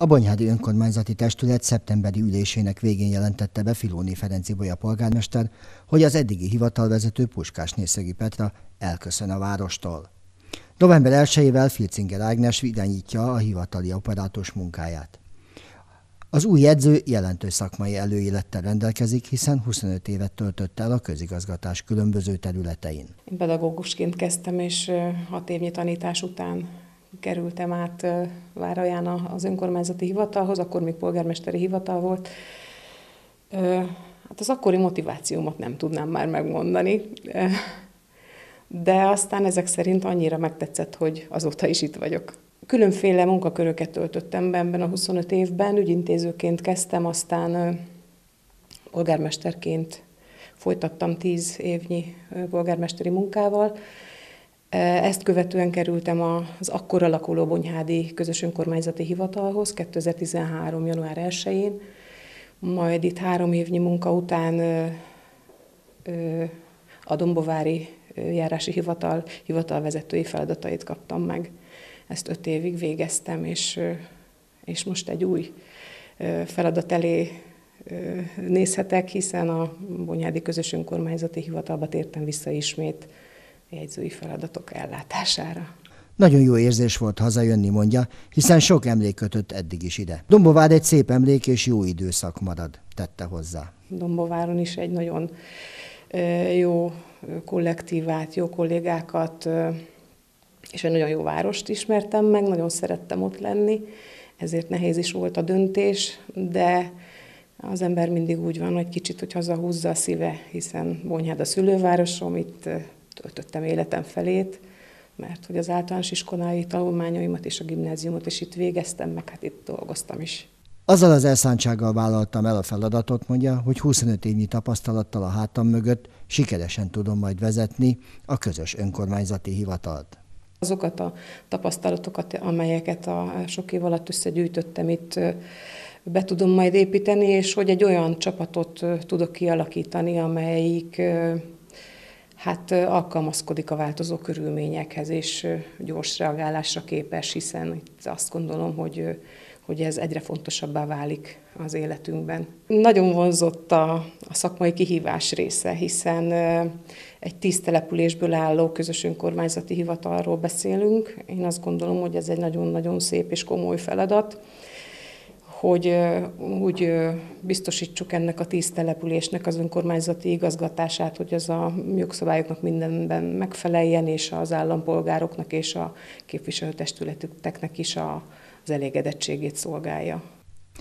A Bonyhádi Önkormányzati Testület szeptemberi ülésének végén jelentette be Filóni Ferenci Bolya polgármester, hogy az eddigi hivatalvezető Puskás Nészegi Petra elköszön a várostól. November 1-ével Filcinger Ágnes irányítja a hivatali operátus munkáját. Az új jegyző jelentős szakmai előélettel rendelkezik, hiszen 25 évet töltött el a közigazgatás különböző területein. Én pedagógusként kezdtem, és hat évnyi tanítás után kerültem át Váraján az önkormányzati hivatalhoz, akkor még polgármesteri hivatal volt. Hát az akkori motivációmat nem tudnám már megmondani, de aztán ezek szerint annyira megtetszett, hogy azóta is itt vagyok. Különféle munkaköröket töltöttem be ebben a 25 évben, ügyintézőként kezdtem, aztán polgármesterként folytattam 10 évnyi polgármesteri munkával, ezt követően kerültem az akkor alakuló Bonyhádi Közös Önkormányzati Hivatalhoz 2013. január 1-én, majd itt három évnyi munka után a Dombovári járási hivatal hivatalvezetői feladatait kaptam meg. Ezt öt évig végeztem, és, és most egy új feladat elé nézhetek, hiszen a Bonyhádi Közös Önkormányzati Hivatalba tértem vissza ismét jegyzői feladatok ellátására. Nagyon jó érzés volt hazajönni, mondja, hiszen sok emlék kötött eddig is ide. Dombovár egy szép emlék és jó időszak marad, tette hozzá. Dombováron is egy nagyon jó kollektívát, jó kollégákat, és egy nagyon jó várost ismertem meg, nagyon szerettem ott lenni, ezért nehéz is volt a döntés, de az ember mindig úgy van, hogy kicsit, hogy hazahúzza a szíve, hiszen Bonyhád a szülővárosom, itt töltöttem életem felét, mert hogy az általános iskolai tanulmányaimat és a gimnáziumot is itt végeztem, meg hát itt dolgoztam is. Azzal az elszántsággal vállaltam el a feladatot, mondja, hogy 25 évnyi tapasztalattal a hátam mögött sikeresen tudom majd vezetni a közös önkormányzati hivatalt. Azokat a tapasztalatokat, amelyeket a sok év alatt összegyűjtöttem itt, be tudom majd építeni, és hogy egy olyan csapatot tudok kialakítani, amelyik hát alkalmazkodik a változó körülményekhez, és gyors reagálásra képes, hiszen itt azt gondolom, hogy, hogy ez egyre fontosabbá válik az életünkben. Nagyon vonzott a, a szakmai kihívás része, hiszen egy tíz településből álló közös önkormányzati hivatalról beszélünk. Én azt gondolom, hogy ez egy nagyon-nagyon szép és komoly feladat hogy úgy biztosítsuk ennek a tíz településnek az önkormányzati igazgatását, hogy az a jogszabályoknak mindenben megfeleljen, és az állampolgároknak és a képviselőtestületeknek is az elégedettségét szolgálja.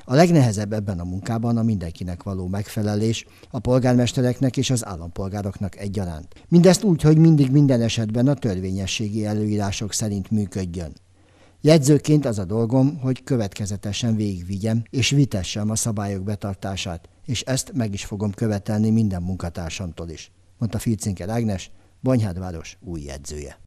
A legnehezebb ebben a munkában a mindenkinek való megfelelés, a polgármestereknek és az állampolgároknak egyaránt. Mindezt úgy, hogy mindig minden esetben a törvényességi előírások szerint működjön. Jegyzőként az a dolgom, hogy következetesen végigvigyem és vitessem a szabályok betartását, és ezt meg is fogom követelni minden munkatársamtól is, mondta Filcinker Ágnes, Banyhádváros új jegyzője.